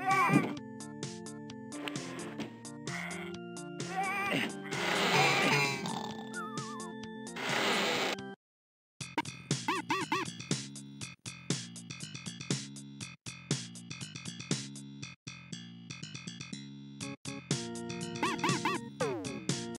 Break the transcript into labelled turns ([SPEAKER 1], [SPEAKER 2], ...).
[SPEAKER 1] Yeah.